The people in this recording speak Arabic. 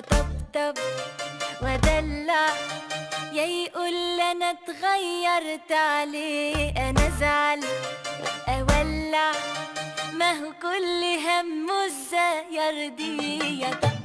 يطبطب ودلع. يا يقول أنا اتغيرت عليه. أنا ازعل اولع ما هو كل همه الزير دي. يطبطب